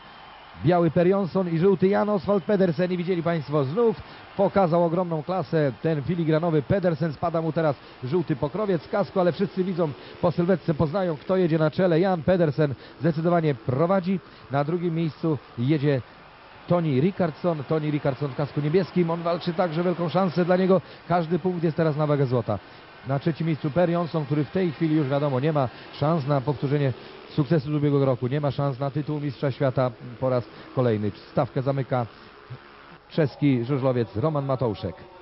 biały Per Jonsson i żółty Jan Oswald Pedersen. I widzieli Państwo, znów pokazał ogromną klasę ten filigranowy Pedersen. Spada mu teraz żółty pokrowiec kasku, ale wszyscy widzą po sylwetce, poznają kto jedzie na czele. Jan Pedersen zdecydowanie prowadzi. Na drugim miejscu jedzie Toni Ricardson. Toni Ricardson w kasku niebieskim. On walczy także wielką szansę dla niego. Każdy punkt jest teraz na wagę złota. Na trzecim miejscu Per Jonsson, który w tej chwili już wiadomo nie ma szans na powtórzenie sukcesu z ubiegłego roku. Nie ma szans na tytuł mistrza świata po raz kolejny. Stawkę zamyka czeski żużlowiec Roman Matouszek.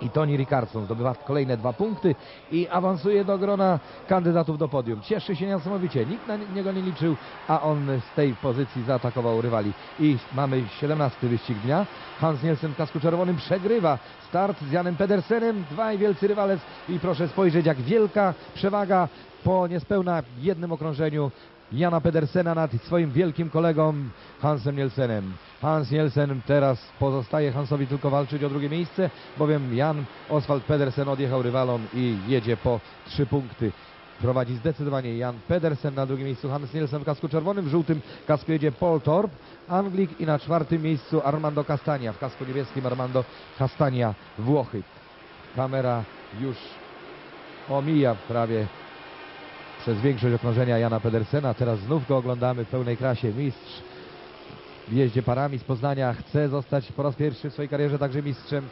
I Toni Ricardson zdobywa kolejne dwa punkty i awansuje do grona kandydatów do podium. Cieszy się niesamowicie. Nikt na niego nie liczył, a on z tej pozycji zaatakował rywali. I mamy 17 wyścig dnia. Hans Nielsen w kasku czerwonym przegrywa start z Janem Pedersenem. Dwaj wielcy rywalec i proszę spojrzeć jak wielka przewaga po niespełna jednym okrążeniu Jana Pedersena nad swoim wielkim kolegą Hansem Nielsenem. Hans Nielsen teraz pozostaje Hansowi tylko walczyć o drugie miejsce, bowiem Jan Oswald Pedersen odjechał rywalom i jedzie po trzy punkty. Prowadzi zdecydowanie Jan Pedersen, na drugim miejscu Hans Nielsen w kasku czerwonym, w żółtym kasku jedzie Paul Torp, Anglik i na czwartym miejscu Armando Castagna, w kasku niebieskim Armando Castagna, Włochy. Kamera już omija prawie przez większość okrążenia Jana Pedersena. Teraz znów go oglądamy w pełnej krasie. Mistrz w jeździe parami z Poznania chce zostać po raz pierwszy w swojej karierze także mistrzem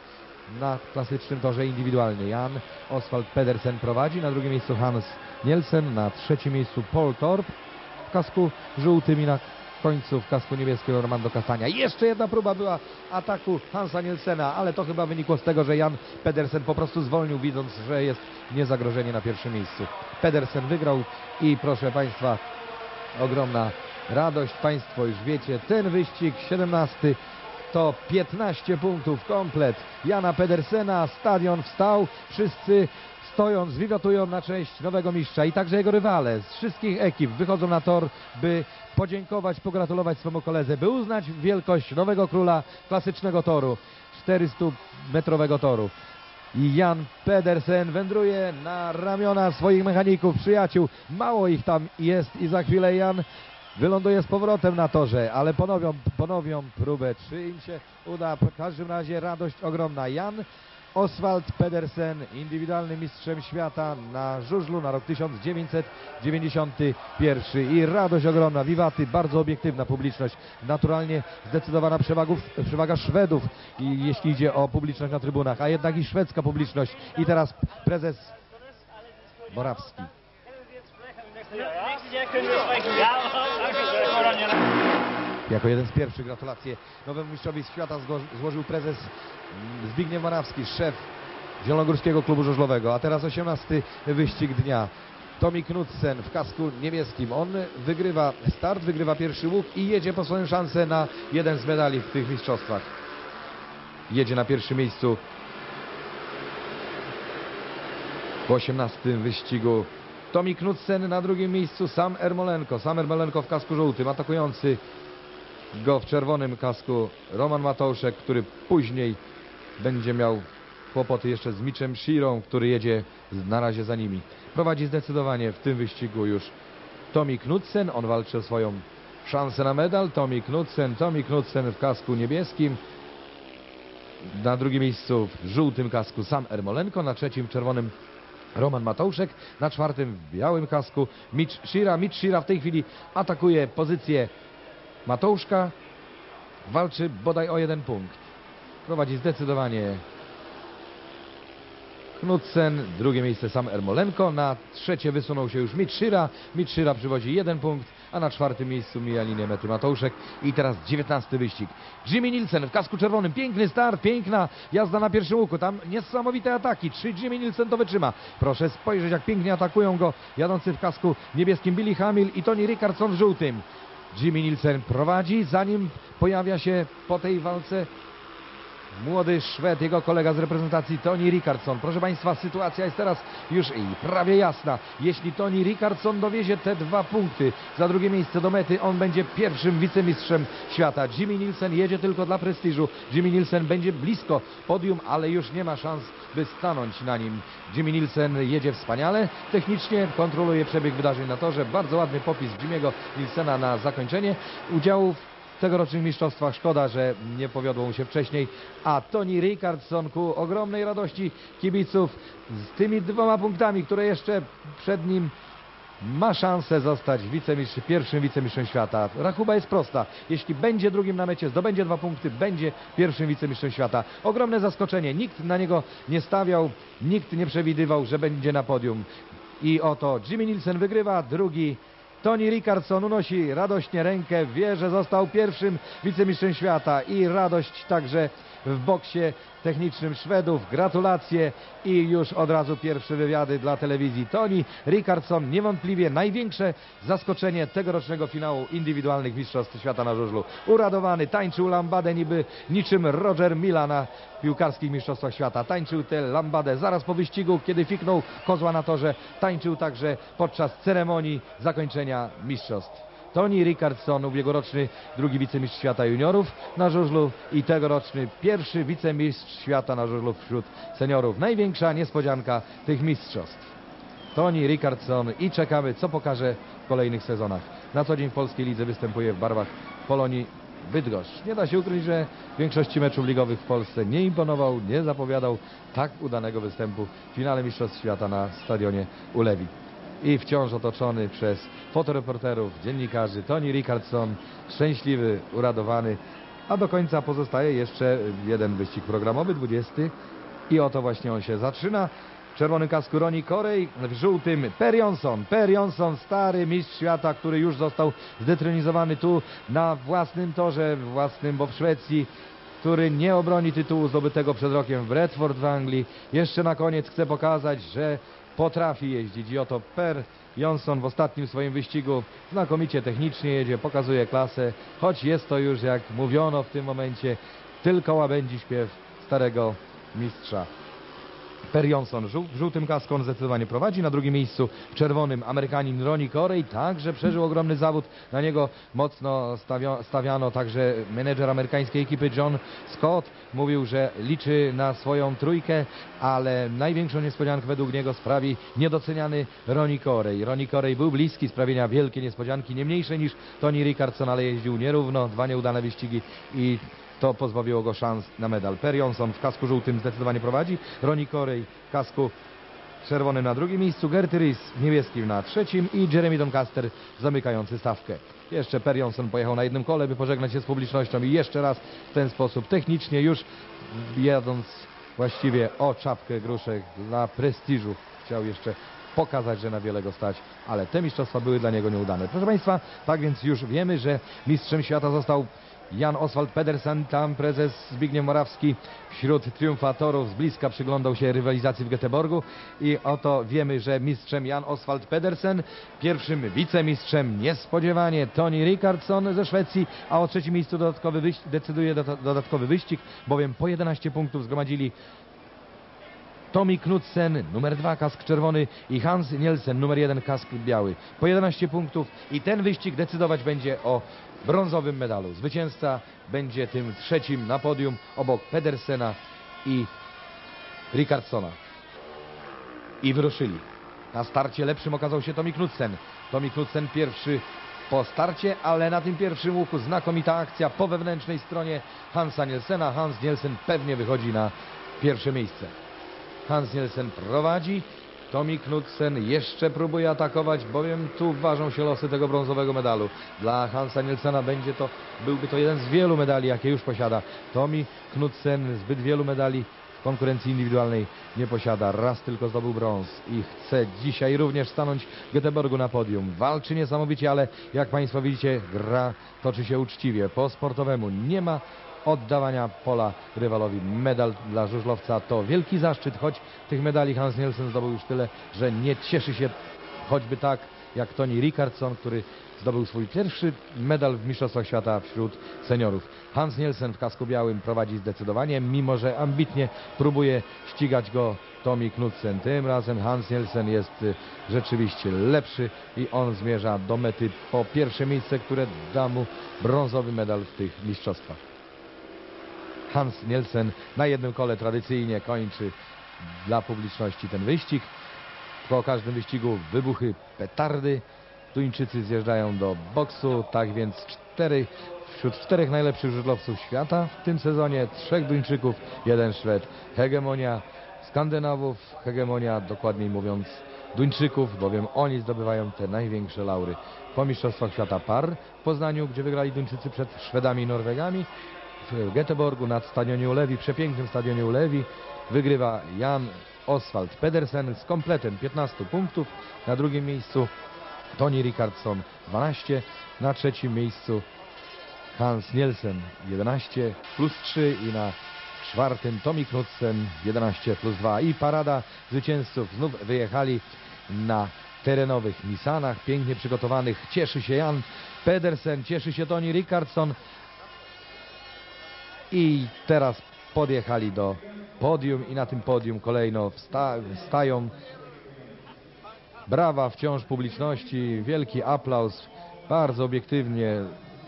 na klasycznym torze indywidualnie. Jan Oswald Pedersen prowadzi, na drugim miejscu Hans Nielsen, na trzecim miejscu Paul Torp w kasku żółtym i na końcu w kasku niebieskim Romando Castania. Jeszcze jedna próba była ataku Hansa Nielsena, ale to chyba wynikło z tego, że Jan Pedersen po prostu zwolnił, widząc, że jest niezagrożenie na pierwszym miejscu. Pedersen wygrał i proszę Państwa, ogromna radość. Państwo już wiecie, ten wyścig 17 to 15 punktów komplet Jana Pedersena. Stadion wstał, wszyscy stojąc, zwiwatują na cześć nowego mistrza i także jego rywale z wszystkich ekip wychodzą na tor, by podziękować, pogratulować swemu koledze, by uznać wielkość nowego króla klasycznego toru, 400-metrowego toru. I Jan Pedersen wędruje na ramiona swoich mechaników, przyjaciół. Mało ich tam jest i za chwilę Jan wyląduje z powrotem na torze, ale ponowią, ponowią próbę. Czy im się uda? W każdym razie radość ogromna. Jan Oswald Pedersen, indywidualnym mistrzem świata na żużlu na rok 1991 i radość ogromna, wiwaty, bardzo obiektywna publiczność, naturalnie zdecydowana przewagów, przewaga Szwedów, jeśli idzie o publiczność na trybunach, a jednak i szwedzka publiczność i teraz prezes sprechen. Ja, schön. Jako jeden z pierwszych gratulacje nowemu mistrzowi świata złożył prezes mm, Zbigniew Morawski, szef Zielonogórskiego Klubu Żużlowego. A teraz 18 wyścig dnia. Tomi Knudsen w kasku niebieskim. On wygrywa start, wygrywa pierwszy łuk i jedzie po swoją szansę na jeden z medali w tych mistrzostwach. Jedzie na pierwszym miejscu w 18 wyścigu. Tomi Knudsen na drugim miejscu, sam Ermolenko. Sam Ermolenko w kasku żółtym, atakujący go w czerwonym kasku Roman Matouszek, który później będzie miał kłopoty jeszcze z Miczem Shirą, który jedzie na razie za nimi. Prowadzi zdecydowanie w tym wyścigu już Tomi Knudsen. On walczy o swoją szansę na medal. Tomi Knudsen, Tomi Knudsen w kasku niebieskim. Na drugim miejscu w żółtym kasku sam Ermolenko, na trzecim w czerwonym Roman Matouszek, na czwartym w białym kasku Mitch Shira. Mitch Shira w tej chwili atakuje pozycję Matouszka. Walczy bodaj o jeden punkt. Prowadzi zdecydowanie Knudsen, drugie miejsce sam Ermolenko, na trzecie wysunął się już. Mitch Shira przywodzi jeden punkt, a na czwartym miejscu mija linię mety Matouszek. I teraz dziewiętnasty wyścig. Jimmy Nielsen w kasku czerwonym, piękny start, piękna jazda na pierwszym łuku, tam niesamowite ataki. Czy Jimmy Nielsen to wytrzyma? Proszę spojrzeć, jak pięknie atakują go jadący w kasku niebieskim Billy Hamil i Tony Rickardson w żółtym. Jimmy Nielsen prowadzi, zanim pojawia się po tej walce młody Szwed, jego kolega z reprezentacji Tony Rickardson. Proszę Państwa, sytuacja jest teraz już i prawie jasna. Jeśli Tony Rickardson dowiezie te dwa punkty za drugie miejsce do mety, on będzie pierwszym wicemistrzem świata. Jimmy Nielsen jedzie tylko dla prestiżu. Jimmy Nielsen będzie blisko podium, ale już nie ma szans, by stanąć na nim. Jimmy Nielsen jedzie wspaniale, technicznie kontroluje przebieg wydarzeń na torze. Bardzo ładny popis Jimmy'ego Nielsena na zakończenie udziału w tegorocznych mistrzostwach. Szkoda, że nie powiodło mu się wcześniej. A Tony Rickardson ku ogromnej radości kibiców z tymi dwoma punktami, które jeszcze przed nim ma szansę zostać wicemistrz, pierwszym wicemistrzem świata. Rachuba jest prosta. Jeśli będzie drugim na mecie, zdobędzie dwa punkty, będzie pierwszym wicemistrzem świata. Ogromne zaskoczenie. Nikt na niego nie stawiał, nikt nie przewidywał, że będzie na podium. I oto Jimmy Nielsen wygrywa, drugi Tony Rickardson unosi radośnie rękę, wie, że został pierwszym wicemistrzem świata i radość także w boksie technicznym Szwedów. Gratulacje i już od razu pierwsze wywiady dla telewizji. Tony Rickardson niewątpliwie największe zaskoczenie tegorocznego finału indywidualnych mistrzostw świata na żużlu. Uradowany, tańczył lambadę niby niczym Roger Mila na piłkarskich mistrzostwach świata. Tańczył tę lambadę zaraz po wyścigu, kiedy fiknął kozła na torze. Tańczył także podczas ceremonii zakończenia mistrzostw. Tony Rickardson, ubiegłoroczny drugi wicemistrz świata juniorów na żużlu i tegoroczny pierwszy wicemistrz świata na żużlu wśród seniorów. Największa niespodzianka tych mistrzostw. Tony Rickardson i czekamy, co pokaże w kolejnych sezonach. Na co dzień w polskiej lidze występuje w barwach Polonii Bydgoszcz. Nie da się ukryć, że w większości meczów ligowych w Polsce nie imponował, nie zapowiadał tak udanego występu w finale Mistrzostw Świata na stadionie Ulewi. I wciąż otoczony przez fotoreporterów, dziennikarzy, Tony Rickardson, szczęśliwy, uradowany, a do końca pozostaje jeszcze jeden wyścig programowy, 20. I oto właśnie on się zaczyna. W czerwonym kasku Roni Korej, w żółtym Per Jonsson. Per Jonsson, stary mistrz świata, który już został zdetronizowany tu na własnym torze, własnym, bo w Szwecji, który nie obroni tytułu zdobytego przed rokiem w Bradford w Anglii. Jeszcze na koniec chcę pokazać, że potrafi jeździć i oto Per Jonsson w ostatnim swoim wyścigu znakomicie technicznie jedzie, pokazuje klasę, choć jest to już, jak mówiono w tym momencie, tylko łabędzi śpiew starego mistrza. Per Jonsson w żółtym kasku on zdecydowanie prowadzi. Na drugim miejscu w czerwonym Amerykanin Ronnie Corey także przeżył ogromny zawód. Na niego mocno stawio, stawiano także menedżer amerykańskiej ekipy John Scott. Mówił, że liczy na swoją trójkę, ale największą niespodziankę według niego sprawi niedoceniany Ronnie Corey. Ronnie Corey był bliski sprawienia wielkiej niespodzianki, nie mniejszej niż Tony Rickardson, ale jeździł nierówno, dwa nieudane wyścigi i to pozbawiło go szans na medal. Per Jonsson w kasku żółtym zdecydowanie prowadzi. Ronnie Corey w kasku czerwonym na drugim miejscu. Gerty Rys w niebieskim na trzecim i Jeremy Doncaster zamykający stawkę. Jeszcze Per Jonsson pojechał na jednym kole, by pożegnać się z publicznością i jeszcze raz w ten sposób technicznie już jadąc właściwie o czapkę gruszek dla prestiżu. Chciał jeszcze pokazać, że na wiele go stać, ale te mistrzostwa były dla niego nieudane. Proszę Państwa, tak więc już wiemy, że mistrzem świata został Jan Oswald Pedersen, tam prezes Zbigniew Morawski wśród triumfatorów z bliska przyglądał się rywalizacji w Göteborgu i oto wiemy, że mistrzem Jan Oswald Pedersen, pierwszym wicemistrzem niespodziewanie Tony Rickardson ze Szwecji, a o trzecim miejscu dodatkowy wyścig, decyduje doda- dodatkowy wyścig, bowiem po 11 punktów zgromadzili Tommy Knudsen, numer 2 kask czerwony i Hans Nielsen, numer 1 kask biały. Po 11 punktów i ten wyścig decydować będzie o brązowym medalu. Zwycięzca będzie tym trzecim na podium obok Pedersena i Rickardsona. I wyruszyli. Na starcie lepszym okazał się Tommy Knudsen. Tommy Knudsen pierwszy po starcie, ale na tym pierwszym łuku znakomita akcja po wewnętrznej stronie Hansa Nielsena. Hans Nielsen pewnie wychodzi na pierwsze miejsce. Hans Nielsen prowadzi. Tommy Knudsen jeszcze próbuje atakować, bowiem tu ważą się losy tego brązowego medalu. Dla Hansa Nielsena będzie to, byłby to jeden z wielu medali, jakie już posiada. Tommy Knudsen zbyt wielu medali w konkurencji indywidualnej nie posiada. Raz tylko zdobył brąz i chce dzisiaj również stanąć w Göteborgu na podium. Walczy niesamowicie, ale jak Państwo widzicie, gra toczy się uczciwie, po sportowemu. Nie ma oddawania pola rywalowi. Medal dla żużlowca to wielki zaszczyt, choć tych medali Hans Nielsen zdobył już tyle, że nie cieszy się choćby tak jak Tony Rickardson, który zdobył swój pierwszy medal w Mistrzostwach Świata wśród seniorów. Hans Nielsen w kasku białym prowadzi zdecydowanie, mimo że ambitnie próbuje ścigać go Tommy Knudsen. Tym razem Hans Nielsen jest y, rzeczywiście lepszy i on zmierza do mety po pierwsze miejsce, które da mu brązowy medal w tych mistrzostwach. Hans Nielsen na jednym kole tradycyjnie kończy dla publiczności ten wyścig. Po każdym wyścigu wybuchy petardy. Duńczycy zjeżdżają do boksu, tak więc cztery, wśród czterech najlepszych żużlowców świata w tym sezonie trzech Duńczyków, jeden Szwed. Hegemonia Skandynawów, hegemonia dokładniej mówiąc Duńczyków, bowiem oni zdobywają te największe laury. Po Mistrzostwach Świata par w Poznaniu, gdzie wygrali Duńczycy przed Szwedami i Norwegami, w Göteborgu nad stadionie Ulewi, przepięknym stadionie Ulewi, wygrywa Jan Oswald Pedersen z kompletem 15 punktów. Na drugim miejscu Tony Rickardson 12, na trzecim miejscu Hans Nielsen 11 plus 3 i na czwartym Tommy Knudsen 11 plus 2 i parada zwycięzców znów wyjechali na terenowych Nissanach, pięknie przygotowanych. Cieszy się Jan Pedersen, cieszy się Tony Rickardson i teraz podjechali do podium i na tym podium kolejno wsta wstają. Brawa wciąż publiczności, wielki aplauz, bardzo obiektywnie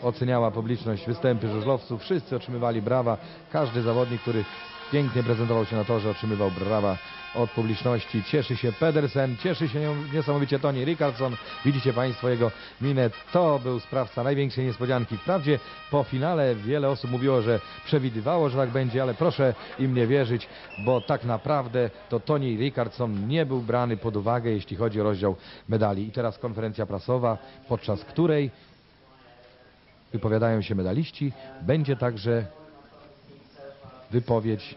oceniała publiczność występy żużlowców, wszyscy otrzymywali brawa, każdy zawodnik, który pięknie prezentował się na torze, otrzymywał brawa od publiczności. Cieszy się Pedersen, cieszy się niesamowicie Tony Rickardson. Widzicie Państwo jego minę. To był sprawca największej niespodzianki. Wprawdzie po finale wiele osób mówiło, że przewidywało, że tak będzie, ale proszę im nie wierzyć, bo tak naprawdę to Tony Rickardson nie był brany pod uwagę, jeśli chodzi o rozdział medali. I teraz konferencja prasowa, podczas której wypowiadają się medaliści. Będzie także wypowiedź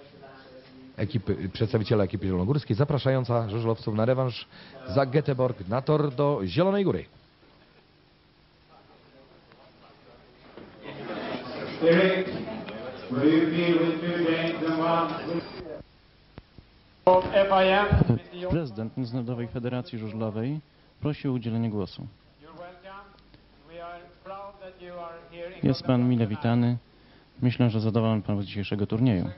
ekipy, przedstawiciela ekipy zielonogórskiej zapraszająca żużlowców na rewanż za Göteborg na tor do Zielonej Góry. Eric, will you be with Prezydent Międzynarodowej Federacji Żużlowej prosi o udzielenie głosu. Jest pan mile witany. Myślę, że zadowolony pan z dzisiejszego turnieju.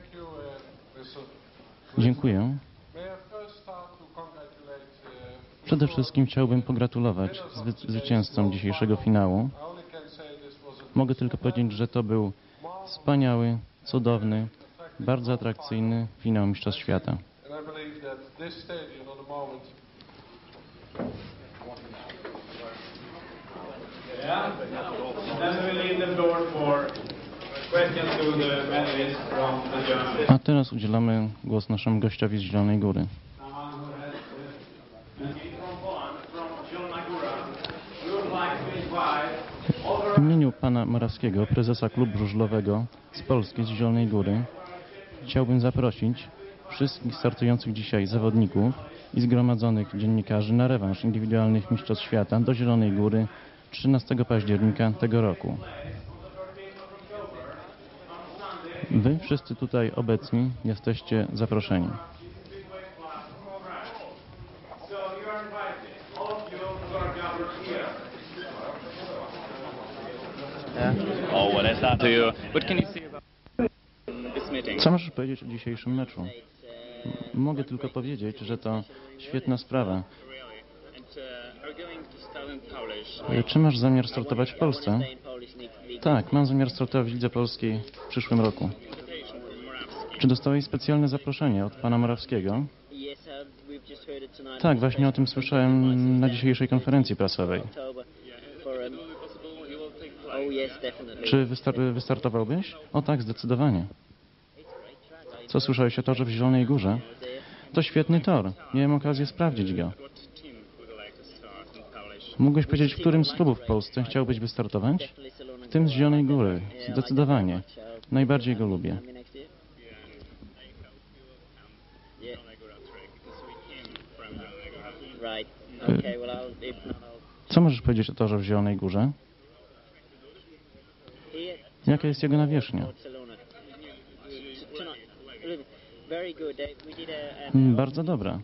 Dziękuję. Przede wszystkim chciałbym pogratulować zwy- zwycięzcom dzisiejszego finału. Mogę tylko powiedzieć, że to był wspaniały, cudowny, bardzo atrakcyjny finał Mistrzostw Świata. Yeah. And then we leave the floor for A teraz udzielamy głos naszemu gościowi z Zielonej Góry. Uh, W imieniu pana Morawskiego, prezesa klubu żużlowego z Polski, z Zielonej Góry, chciałbym zaprosić wszystkich startujących dzisiaj zawodników i zgromadzonych dziennikarzy na rewanż indywidualnych Mistrzostw Świata do Zielonej Góry 13 października tego roku. Wy wszyscy tutaj obecni jesteście zaproszeni. Co możesz powiedzieć o dzisiejszym meczu? Mogę tylko powiedzieć, że to świetna sprawa. Czy masz zamiar startować w Polsce? Tak, mam zamiar startować w Lidze Polskiej w przyszłym roku. Czy dostałeś specjalne zaproszenie od pana Morawskiego? Tak, właśnie o tym słyszałem na dzisiejszej konferencji prasowej. Czy wystar- wystartowałbyś? O tak, zdecydowanie. Co słyszałeś o torze w Zielonej Górze? To świetny tor. Miałem okazję sprawdzić go. Mógłbyś powiedzieć, w którym z klubów w Polsce chciałbyś wystartować? W tym z Zielonej Góry. Zdecydowanie. Najbardziej go lubię. Co możesz powiedzieć o torze w Zielonej Górze? Jaka jest jego nawierzchnia? Uh, an Mm, Bardzo dobra. um,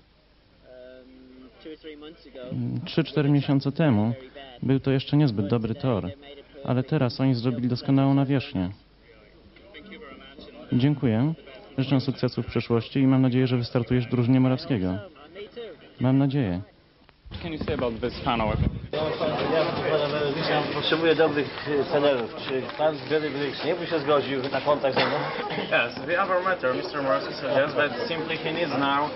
two or three months ago. 3-4 miesiące temu był to jeszcze niezbyt dobry tor, ale teraz oni zrobili doskonałą nawierzchnię. Dziękuję. Życzę sukcesów w przyszłości i mam nadzieję, że wystartujesz w drużynie Morawskiego. Me too. Mam nadzieję. What can you say about this panel? Ja uważam, że Wisła potrzebuje dobrych trenerów. Czy pan Gary Briggs nie by się zgodził na kontakt ze mną? Yes, the other matter, Mr. Morrissey suggests that simply he needs now uh,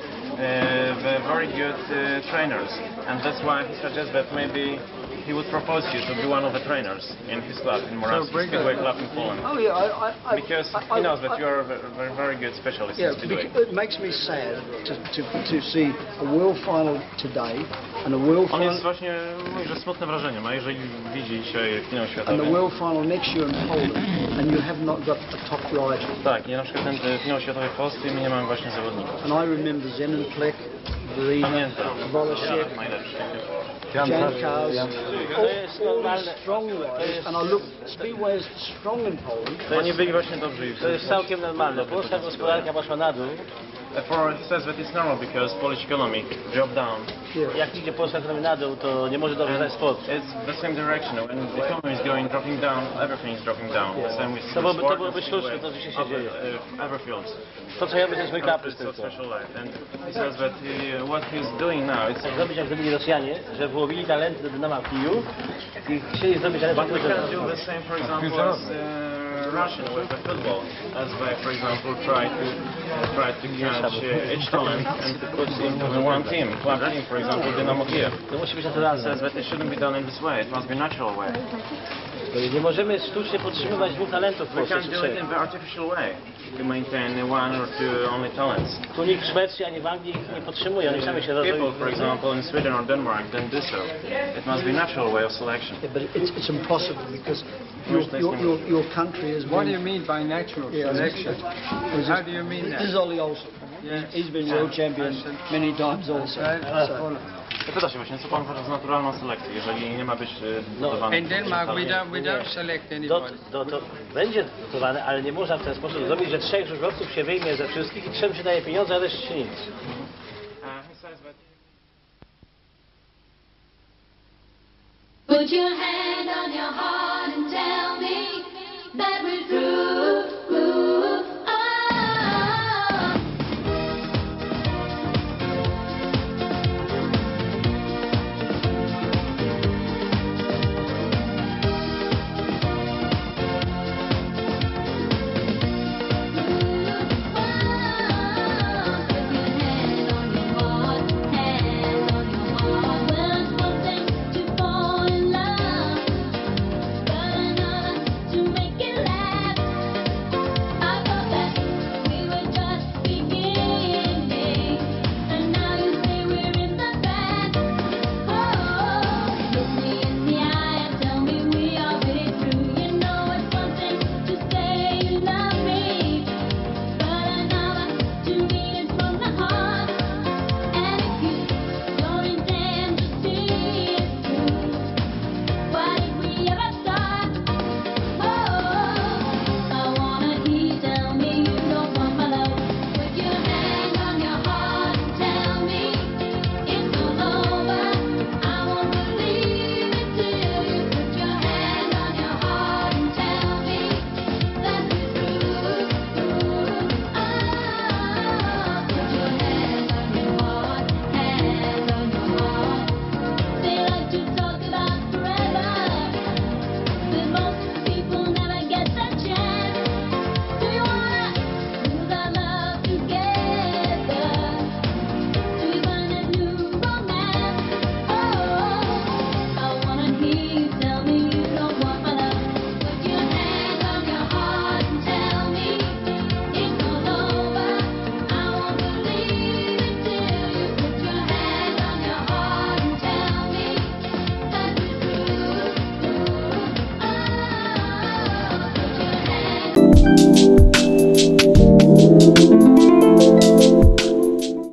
the very good uh, trainers, and that's why he suggests that maybe he would propose you to be one of the trainers in his club, in Moravsky Speedway Club in Poland. Oh yeah, I, I, I Because I, he knows that I- you are a very, very good specialist Yeah, in Speedway. it makes me sad to, to, to see a world final today and a world On final jest właśnie, mówi, że smutne wrażenie ma, jeżeli widzi dzisiaj finał and the world final next year in Poland, and you have not got a top rider. Tak, i na przykład ten finał światowy w Polsce i nie mamy właśnie zawodników. And I remember Zenon Plek, Verena, Pamiętam. Volosek, Najlepszy. To all, jest strong riders, and I look, strong in Poland. Dobrzy i To jest całkiem normalne. Polska gospodarka poszła na dół. For, he says that it's normal because Polish economy dropped down. Jak idzie Polska ekonomia na dół, to nie może dobrze znaleźć sport. It's the same direction. When the economy is going dropping down, everything is dropping down. The same with To byłoby- to sport byłoby and sztuczne, to rzeczywiście się dzieje. Other, uh, Other fields. To co ja bym to jest mój It's kaprys tylko. special life. And he says that he, what he's doing now, it's Zrobić jak zrobili Rosjanie, że wyłowili talenty do Dynama w Kijów i chcieli zrobić But we can do the same, for example, as uh, Russian with the football, as they, for example, try to try to catch each talent and to put into one team, club team, for example, Dynamo Kiev. To musi być He naturalne. says that it shouldn't be done in this way. It must be natural way. Nie możemy sztucznie podtrzymywać dwóch talentów w We Polsce. can't do it in the artificial way to maintain one or two only talents. Tu nikt w Szwecji ani w Anglii ich nie podtrzymuje, oni sami się People, rozwijają. for example, in Sweden or Denmark, don't do so. It must be natural way of selection. Yeah, but it's, it's impossible because your, your, your, your country is... What do you mean by natural selection? it's How do you mean This is that? Ollie Olsen. He's been world champion many times also. Right? So, Pyta się właśnie, co pan uważa za naturalną selekcję, jeżeli nie ma być budowany In Denmark, we don't select To, anybody. to, to będzie dotowane, ale nie można w ten sposób zrobić, że trzech żużlowców się wyjmie ze wszystkich i trzem się daje pieniądze, a reszcie się nic. Put your hand on your heart and tell me that we're through